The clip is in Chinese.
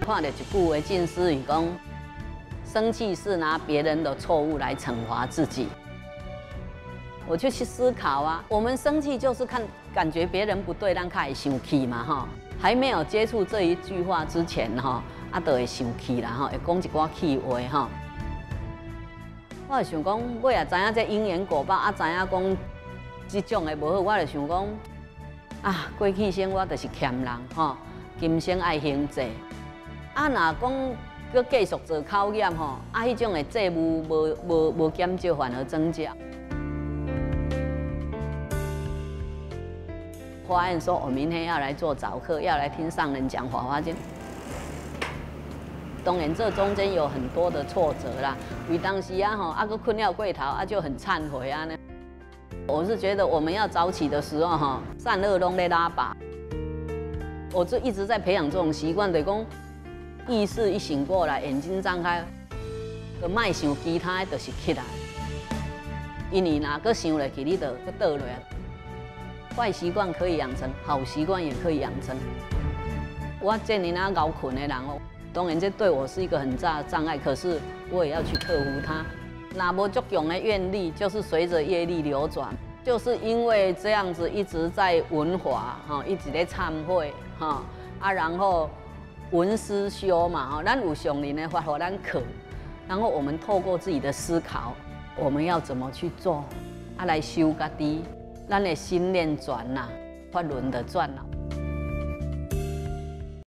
看到一句话，近思语讲：生气是拿别人的错误来惩罚自己。我就去思考啊，我们生气就是看感觉别人不对，让他会生气嘛哈。还没有接触这一句话之前哈，啊都会生气啦哈，会讲一寡气话哈。我就想讲，我也知影这因缘果报，啊知影讲这种的无好，我就想讲啊，过去生我就是欠人吼，今生爱行债。啊，若讲搁继续做考验吼，啊，迄种的债务无无无减少，反而增加。发现说，我明天要来做早课，要来听上人讲《法华经》。当然，这中间有很多的挫折啦。为当时啊，吼，啊，个困了过头，啊，就很忏悔啊呢。我是觉得我们要早起的时候，哈，善恶拢在拉拔。我就一直在培养这种习惯，得讲意识一醒过来，眼睛张开，个卖想其他，就是起来。因为哪个想来，去你就个倒落。坏习惯可以养成，好习惯也可以养成。我见你那熬困的人哦，当然这对我是一个很大的障碍，可是我也要去克服它。那么足强的愿力，就是随着业力流转，就是因为这样子一直在文化哈，一直在忏悔哈啊，然后文思修嘛哈，咱有上灵的话和咱可，然后我们透过自己的思考，我们要怎么去做啊来修家己。咱的心念转呐，法轮的转呐。